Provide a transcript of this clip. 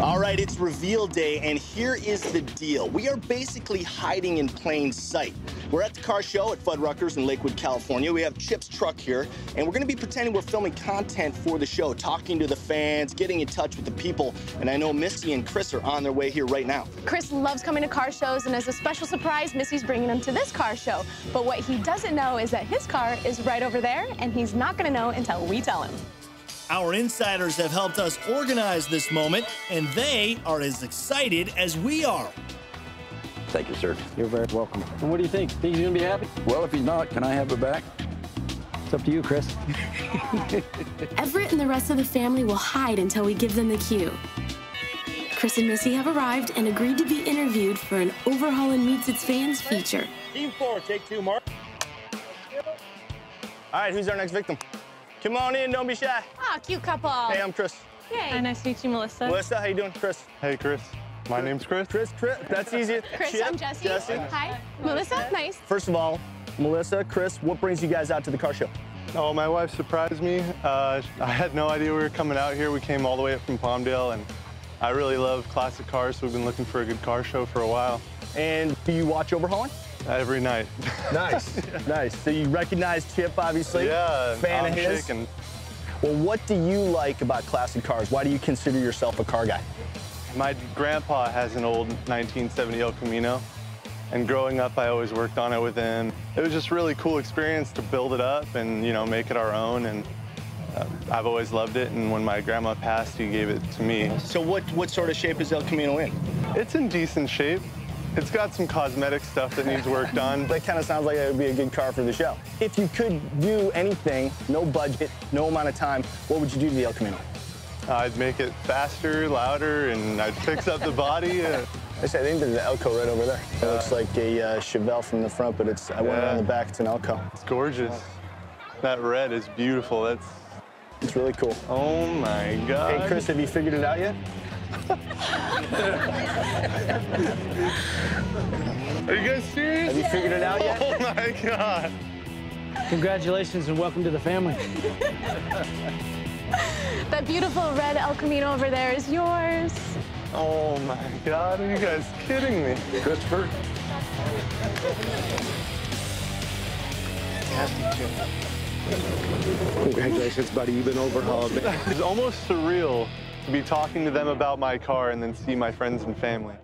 All right, it's reveal day, and here is the deal. We are basically hiding in plain sight. We're at the car show at Fuddruckers in Lakewood, California. We have Chip's truck here, and we're gonna be pretending we're filming content for the show, talking to the fans, getting in touch with the people. And I know Missy and Chris are on their way here right now. Chris loves coming to car shows, and as a special surprise, Missy's bringing him to this car show. But what he doesn't know is that his car is right over there, and he's not gonna know until we tell him. Our insiders have helped us organize this moment, and they are as excited as we are. Thank you, sir. You're very welcome. And what do you think? Think he's gonna be happy? Well, if he's not, can I have it back? It's up to you, Chris. Everett and the rest of the family will hide until we give them the cue. Chris and Missy have arrived and agreed to be interviewed for an Overhaulin' Meets Its Fans feature. Team four, take two, Mark. All right, who's our next victim? Come on in, don't be shy. Ah, cute couple. Hey, I'm Chris. Yay. nice to meet you, Melissa. Melissa, how you doing? Chris. Hey, Chris. My name's Chris. Chris, Chris, that's easy. Chris, Chip, I'm Jessi. Hi. Melissa, nice. First of all, Melissa, Chris, what brings you guys out to the car show? Oh, my wife surprised me. Uh, I had no idea we were coming out here. We came all the way up from Palmdale, and I really love classic cars, so we've been looking for a good car show for a while. And do you watch Overhaulin'? Every night. Nice, nice. So you recognize Chip, obviously. yeah, Fan I'm of his. shaking. Well, what do you like about classic cars? Why do you consider yourself a car guy? My grandpa has an old 1970 El Camino, and growing up, I always worked on it with him. It was just really cool experience to build it up and, you know, make it our own, and uh, I've always loved it, and when my grandma passed, he gave it to me. So what, what sort of shape is El Camino in? It's in decent shape. It's got some cosmetic stuff that needs work done. That kind of sounds like it would be a good car for the show. If you could do anything, no budget, no amount of time, what would you do to the El Camino? I'd make it faster, louder, and I'd fix up the body. Uh, I say, I think there's an Elko right over there. It looks like a uh, Chevelle from the front, but it's I went Yeah. around the back. It's an Elko. It's gorgeous. That red is beautiful. That's, It's really cool. oh my God. Hey, Chris, have you figured it out yet? Are you guys serious? Have you figured it out yet? Oh my God. Congratulations and welcome to the family. That beautiful red El Camino over there is yours. Oh my God, are you guys kidding me? Christopher? Congratulations, buddy. You've been overhauled. It's almost surreal to be talking to them about my car and then see my friends and family.